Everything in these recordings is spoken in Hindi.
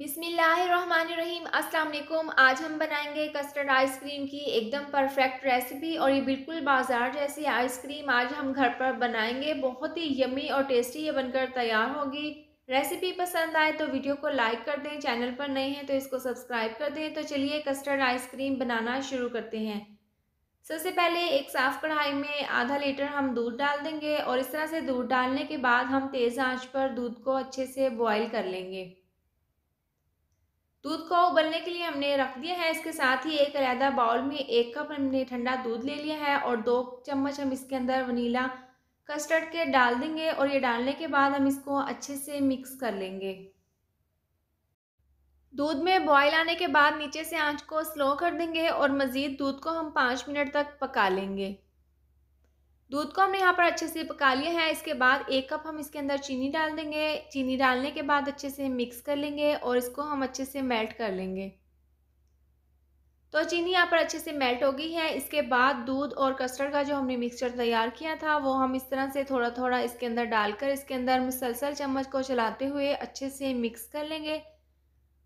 बिसमीम अस्सलाम आज हम बनाएँगे कस्टर्ड आइसक्रीम की एकदम परफेक्ट रेसिपी और ये बिल्कुल बाज़ार जैसी आइसक्रीम आज हम घर पर बनाएँगे। बहुत ही यमी और टेस्टी ये बनकर तैयार होगी। रेसिपी पसंद आए तो वीडियो को लाइक कर दें। चैनल पर नए हैं तो इसको सब्सक्राइब कर दें। तो चलिए कस्टर्ड आइसक्रीम बनाना शुरू करते हैं। सबसे पहले एक साफ़ कढ़ाई में आधा लीटर हम दूध डाल देंगे और इस तरह से दूध डालने के बाद हम तेज़ आँच पर दूध को अच्छे से बॉईल कर लेंगे। दूध को उबलने के लिए हमने रख दिया है। इसके साथ ही एक अलहदा बाउल में एक कप हमने ठंडा दूध ले लिया है और दो चम्मच हम इसके अंदर वनीला कस्टर्ड के डाल देंगे और ये डालने के बाद हम इसको अच्छे से मिक्स कर लेंगे। दूध में बॉयल आने के बाद नीचे से आँच को स्लो कर देंगे और मज़ीद दूध को हम पाँच मिनट तक पका लेंगे। दूध को हमने यहाँ पर अच्छे से पका लिया है। इसके बाद एक कप हम इसके अंदर चीनी डाल देंगे। चीनी डालने के बाद अच्छे से मिक्स कर लेंगे और इसको हम अच्छे से मेल्ट कर लेंगे। तो चीनी यहाँ पर अच्छे से मेल्ट हो गई है। इसके बाद दूध और कस्टर्ड का जो हमने मिक्सचर तैयार किया था, वो हम इस तरह से थोड़ा थोड़ा इसके अंदर डालकर, इसके अंदर मुसलसल चम्मच को चलाते हुए अच्छे से मिक्स कर लेंगे।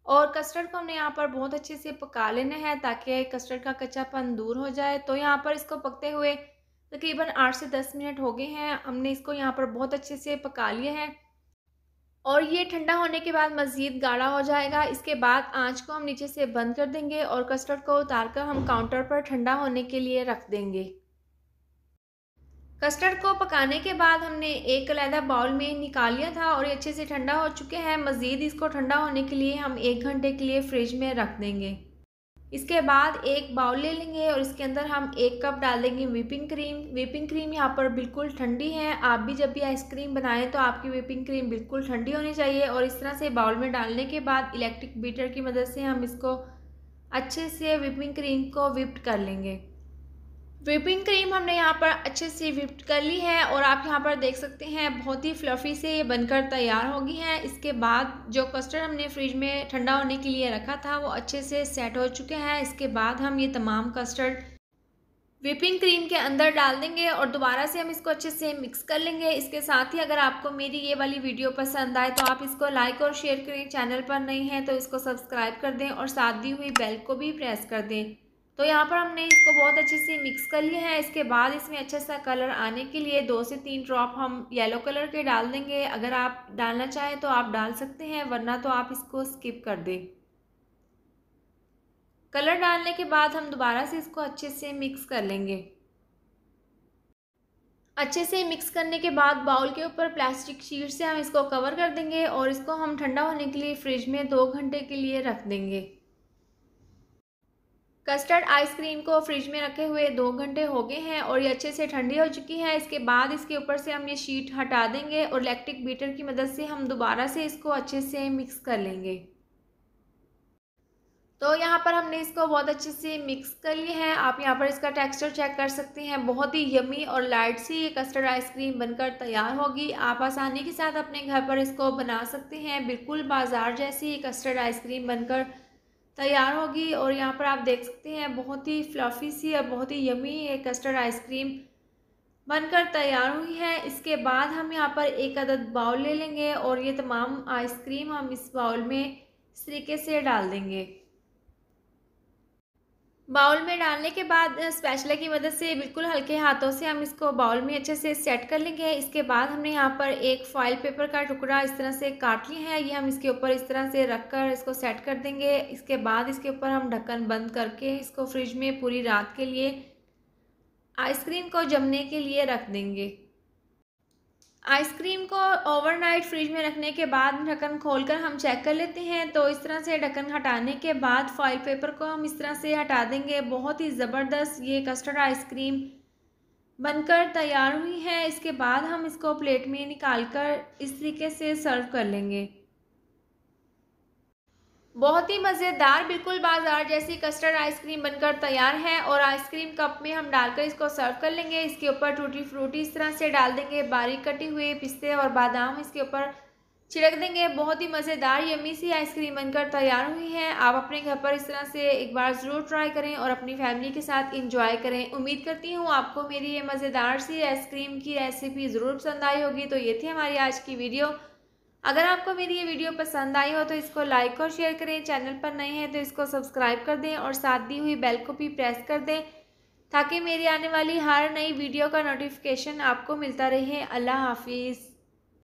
और कस्टर्ड को हमने यहाँ पर बहुत अच्छे से पका लेना है ताकि कस्टर्ड का कच्चापन दूर हो जाए। तो यहाँ पर इसको पकते हुए तकरीबन आठ से दस मिनट हो गए हैं। हमने इसको यहाँ पर बहुत अच्छे से पका लिया है। और ये ठंडा होने के बाद मज़ीद गाढ़ा हो जाएगा। इसके बाद आँच को हम नीचे से बंद कर देंगे और कस्टर्ड को उतार कर हम काउंटर पर ठंडा होने के लिए रख देंगे। कस्टर्ड को पकाने के बाद हमने एक अलहदा बाउल में निकाल लिया था और ये अच्छे से ठंडा हो चुके हैं। मज़ीद इसको ठंडा होने के लिए हम एक घंटे के लिए फ्रिज में रख देंगे। इसके बाद एक बाउल ले लेंगे और इसके अंदर हम एक कप डाल देंगे व्हीपिंग क्रीम। व्हीपिंग क्रीम यहाँ पर बिल्कुल ठंडी है। आप भी जब भी आइसक्रीम बनाएँ तो आपकी व्हीपिंग क्रीम बिल्कुल ठंडी होनी चाहिए और इस तरह से बाउल में डालने के बाद इलेक्ट्रिक बीटर की मदद से हम इसको अच्छे से व्हीपिंग क्रीम को विप्ट कर लेंगे। व्हिपिंग क्रीम हमने यहाँ पर अच्छे से विप्ट कर ली है और आप यहाँ पर देख सकते हैं, बहुत ही फ्लफ़ी से ये बनकर तैयार हो गई है। इसके बाद जो कस्टर्ड हमने फ्रिज में ठंडा होने के लिए रखा था, वो अच्छे से सेट हो चुके हैं। इसके बाद हम ये तमाम कस्टर्ड व्हिपिंग क्रीम के अंदर डाल देंगे और दोबारा से हम इसको अच्छे से मिक्स कर लेंगे। इसके साथ ही अगर आपको मेरी ये वाली वीडियो पसंद आए तो आप इसको लाइक और शेयर करें। चैनल पर नहीं है तो इसको सब्सक्राइब कर दें और साथ दी हुई बेल को भी प्रेस कर दें। तो यहाँ पर हमने इसको बहुत अच्छे से मिक्स कर लिया है। इसके बाद इसमें अच्छा सा कलर आने के लिए दो से तीन ड्रॉप हम येलो कलर के डाल देंगे। अगर आप डालना चाहें तो आप डाल सकते हैं, वरना तो आप इसको स्किप कर दें। कलर डालने के बाद हम दोबारा से इसको अच्छे से मिक्स कर लेंगे। अच्छे से मिक्स करने के बाद बाउल के ऊपर प्लास्टिक शीट से हम इसको कवर कर देंगे और इसको हम ठंडा होने के लिए फ्रिज में दो घंटे के लिए रख देंगे। कस्टर्ड आइसक्रीम को फ्रिज में रखे हुए दो घंटे हो गए हैं और ये अच्छे से ठंडी हो चुकी है। इसके बाद इसके ऊपर से हम ये शीट हटा देंगे और इलेक्ट्रिक बीटर की मदद से हम दोबारा से इसको अच्छे से मिक्स कर लेंगे। तो यहाँ पर हमने इसको बहुत अच्छे से मिक्स कर लिया है। आप यहाँ पर इसका टेक्सचर चेक कर सकते हैं। बहुत ही यमी और लाइट सी ये कस्टर्ड आइसक्रीम बनकर तैयार होगी। आप आसानी के साथ अपने घर पर इसको बना सकते हैं। बिल्कुल बाज़ार जैसी ये कस्टर्ड आइसक्रीम बनकर तैयार होगी और यहाँ पर आप देख सकते हैं, बहुत ही फ्लफ़ी सी और बहुत ही यमी एक कस्टर्ड आइसक्रीम बनकर तैयार हुई है। इसके बाद हम यहाँ पर एक अदद बाउल ले लेंगे और ये तमाम आइसक्रीम हम इस बाउल में इस तरीके से डाल देंगे। बाउल में डालने के बाद स्पैचुला की मदद से बिल्कुल हल्के हाथों से हम इसको बाउल में अच्छे से सेट कर लेंगे। इसके बाद हमने यहाँ पर एक फॉइल पेपर का टुकड़ा इस तरह से काट लिया है। ये हम इसके ऊपर इस तरह से रख कर इसको सेट कर देंगे। इसके बाद इसके ऊपर हम ढक्कन बंद करके इसको फ्रिज में पूरी रात के लिए आइसक्रीम को जमने के लिए रख देंगे। आइसक्रीम को ओवरनाइट फ्रिज में रखने के बाद ढक्कन खोलकर हम चेक कर लेते हैं। तो इस तरह से ढक्कन हटाने के बाद फॉइल पेपर को हम इस तरह से हटा देंगे। बहुत ही ज़बरदस्त ये कस्टर्ड आइसक्रीम बनकर तैयार हुई है। इसके बाद हम इसको प्लेट में निकाल कर इस तरीके से सर्व कर लेंगे। बहुत ही मज़ेदार, बिल्कुल बाज़ार जैसी कस्टर्ड आइसक्रीम बनकर तैयार है और आइसक्रीम कप में हम डालकर इसको सर्व कर लेंगे। इसके ऊपर टूटी फ्रूटी इस तरह से डाल देंगे, बारीक कटी हुए पिस्ते और बादाम इसके ऊपर छिड़क देंगे। बहुत ही मज़ेदार यमी सी आइसक्रीम बनकर तैयार हुई है। आप अपने घर पर इस तरह से एक बार ज़रूर ट्राई करें और अपनी फैमिली के साथ इंजॉय करें। उम्मीद करती हूँ आपको मेरी ये मज़ेदार सी आइसक्रीम की रेसिपी ज़रूर पसंद आई होगी। तो ये थी हमारी आज की वीडियो अगर आपको मेरी ये वीडियो पसंद आई हो तो इसको लाइक और शेयर करें। चैनल पर नए हैं तो इसको सब्सक्राइब कर दें और साथ दी हुई बेल को भी प्रेस कर दें ताकि मेरी आने वाली हर नई वीडियो का नोटिफिकेशन आपको मिलता रहे। अल्लाह हाफिज़।